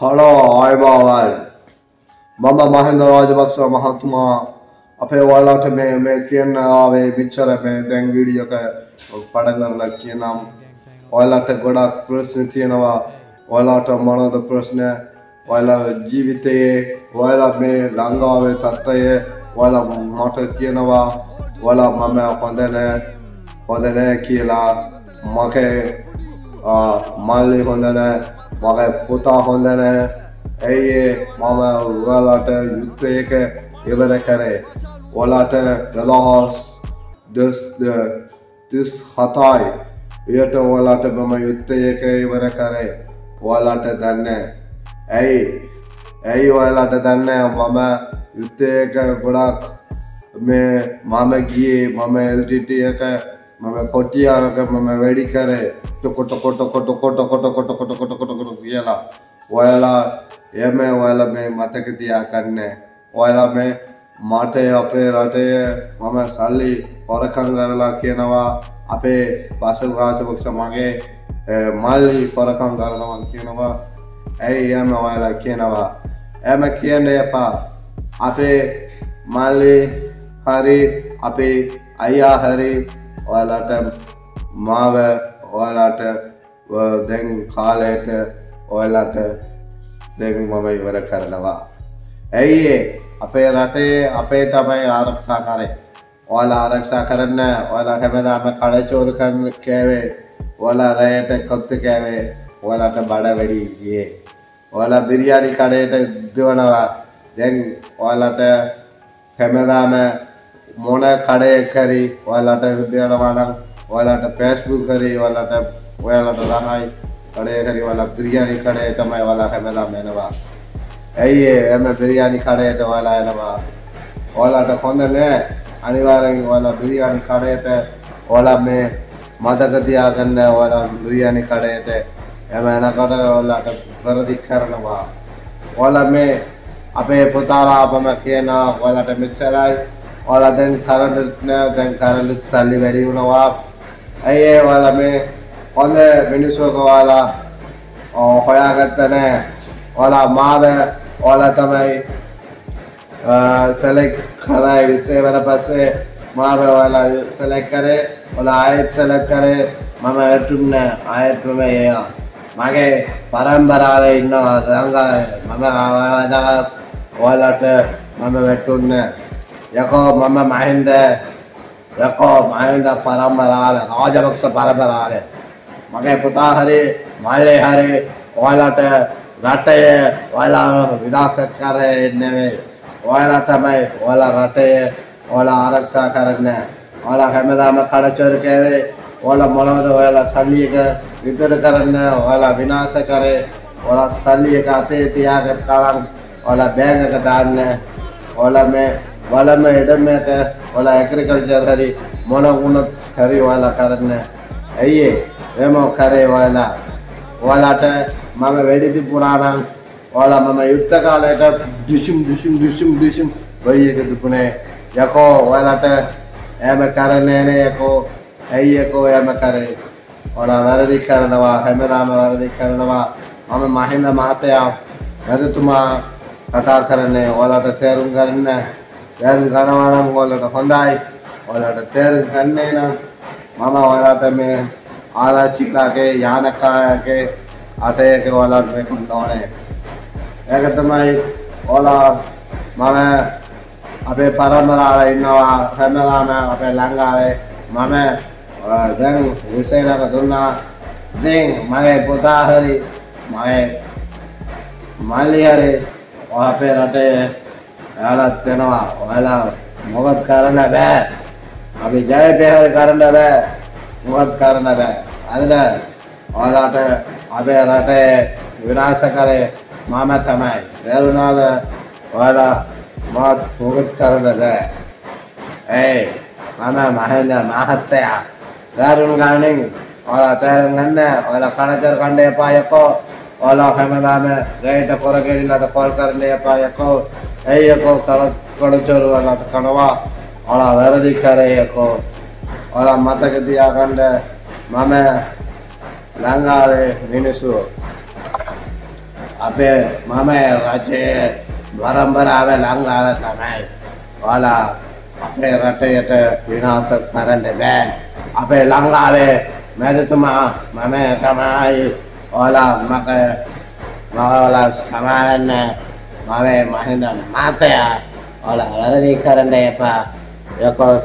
Hello ආයබාවල් මම මහින්ද රාජපක්ෂ මහත්තුමා අපේ ඔයාලට මේ මේ කියන්න ආවේ විච්චර මේ දැන් වීඩියෝක පටන් කරලා කියනම්. ඔයාලට ගොඩක් ප්‍රශ්න තියෙනවා. ඔයාලට මොනවද ප්‍රශ්න? ඔයාලා ජීවිතයේ ඔයාලා මේ ළඟාවේ තත්ත්වය ඔයාලා මට කියනවා. ඔයාලා මම හොඳ නෑ හොඳ නෑ කියලා මගේ මල්ලි හොඳ නෑ. මගේ පුතා හොඳ නෑ. ඇයි මම ඔයාලට යුද්ධයක ඉවර කරේ. ඔයාලට දෙදහස් දස් තිස් හතයි. එයට ඔයාලට මම යුද්ධයක ඉවර කරේ. ඔයාලට දන්න ඇයි? ඇයි ඔයාලට දන්න මම යුද්ධයක ගොඩක් මේ මම ගියේ මම එල්ටට එක මම කොටියාක මම වැඩි කරේ කොට කොට කොට කොට කොට කොට කොට කොට කොට කොට කියලා ඔයාලා එම ඔයාල මේ මතක තියාගන්න ඔයාලා මේ මට අපේ රටේ මම සල්ලි පොරකං කරලා කියනවා අපේ බසල් රාජපක්ෂ මගේ මල්ලි පොරකං කරනවා කියනවා ඇයි එම ඔයාලා කියනවා එම කියන්න එපා අපේ මල්ලි හරි අපේ අයියා හරි ඔයාලට මාව ඔයාලාට දැන් කාලයට ඔයාලට දැන් මම ඉවර කරනවා. ඇයි අපේ රටේ අපේ තමයි ආරක්ෂා කරේ ඔයාලා ආරක්ෂා කරන්න ඔයාලා හැමදාම කඩචෝරු කරන්න කෑවේ ඔයාලා රෑයට කොත්ත කෑවේ ඔයාලට බඩ වැඩි ගියේ. ඔයාලා බිරියානි කඩයට දුවනවා. දැන් ඔයාලට හැමදාම මොන කඩයක් හරි ඔයාලට දෙනවා නම් ඔයාලට ෆේස්බුක් හරි ඔයාලට ඔයාලට ළමයි කඩේ හරි ඔයාලා බිරියානි කඩේ තමයි ඔයාලා හැමදාම එනවා. ඇයි එම බිරියානි කඩේට ඔයාලා එනවා? ඔයාලට හොඳ නෑ. අනිවාර්යෙන් ඔයාලා බිරියානි කඩේට ඔයාලා මේ මතක තියාගන්න ඔයාලා බිරියානි කඩේට එම එනකොට ඔයාලට වැරදි කරනවා. ඔයාලා මේ අපේ පුතාලා අපම කියනවා ඔයාලට මෙච්චරයි. ඔයාලා දැන් කරන්ට් නෑ දැන් කරන්ට් සල්ලි වැඩි වුණා ඇයි ඔයාලා මේ හොඳ මිනිස්සුක ඔයාලා හොයාගත්ත නෑ. ඔයාලා මාව ඔයාලා තමයි සෙලෙක් කරයි විත්තේ වර පස්සේ මාව ඔයාලා සෙලෙක් කරේ ඔයාලා ආයෙත් සෙලෙක් කරේ. මම වැටුම් නෑ ආයෙත් මම ඒවා මගේ පරම්පරාවේ ඉන්නවා රංගා මම ආවදා ඔයාලට මම වැටුන්නේ යකෝ මම මහින්ද යකෝ මහින්ද පරම්පරාවේ රාජපක්ෂ පරම්පරාවේ. මගේ පුතා හරි මල්ලේ හරි ඔයාලට රටේ ඔයාලා විනාශ කරේ නෙවෙයි ඔයාලා තමයි ඔයාලා රටේ ඔයාලා ආරක්ෂා කරන්න. ඔයාලා හැමදාම කඩචෝර කෑවේ. ඔයාලා මොනවද ඔයාලා සල්ලි එක විතර කරන්න? ඔයාලා විනාශ කරේ. ඔයාලා සල්ලි එක අතේ තියාගත්තාම ඔයාලා බෑග් එක දාන්න. ඔයාලා මේ వాళ్ళ ఇడం మేక వాళ్ళ అగ్రికల్చర్ హరి మొన ఉన్న హరి వాళ్ళ కరన్న అయ్యే ఏమో కరే వాళ్ళ వాళ్ళట మమ వెడిది పురాణం వాళ్ళ మమ యుద్ధ కాలట దుషిం దుషిం దుషిం దుషిం వయ్యకి దుప్పునే ఎకో వాళ్ళట ఏమ కరనేనే ఎకో అయ్యకో ఏమ కరే వాళ్ళ వరది కరణవా హెమరామ వరది కరణవా మమ మహింద మహతయా వెదతుమా కథా కరణే వాళ్ళట తేరుం కరణే කරන්නේ ඔයාලට තේරුම් ගන්න තේරුම් ගන්නවා නම් ඔයාලට හොඳයි. ඔයාලට තේරුම් ගන්නේ නම් මම ඔයාලට මේ ආරච්චිලාගේ යානකාගේ අතයක ඔයාලට මේකුත් ඕනේ. ඒක තමයි ඔයාලා මම අපේ පරම්පරාවේ ඉන්නවා. හැමදාම අපේ ලංකාවේ මම දැන් විසේනක දුන්නා. දැන් මගේ පුතා හරි මගේ මල්ලි හරි අපේ රටේ එයාලත් වෙනවා ඔයාලා මොකත් කරන්න බෑ. අපි ජය පෙහර කරන්න බෑ. මොකත් කරන්න බෑ. හරිද ඔයාලාට අපේ රටේ විනාශ කරේ මම තමයි තේරුණාද ඔයාලා මොකත් මොකත් කරන්න බෑ. ඒ මම මහින්ද මහත්තයා. තේරුම් ගන්නෙන් ඔයාලා තේරුම් ගන්න ඔයාලා කනචර කණ්ඩ එපා යකෝ ඔයාලා හැමදාම රේට කොර ගෙඩිලට කොල් කරන්න එපා යකෝ. ඇයි යකෝ කර කඩචෝරු වලට කනවා? ඔයාලා වැරදි කරේ යකෝ. ඔයාලා මතක තියාගන්න මම ලංකාවේ මිනිස්සු අපේ මම රජයේ වරම්බරාව ලංකාව තමයි. ඔයාලා අපේ රටයට විනාශ කරන්න බෑ. අපේ ලංකාවේ මැදතුමා මම තමයි. ඔයාලා මක මවලා සමාවෙන්න මම මහින්ද මාතයා ඔයාලා වැරදි කරන්න එපා යකෝ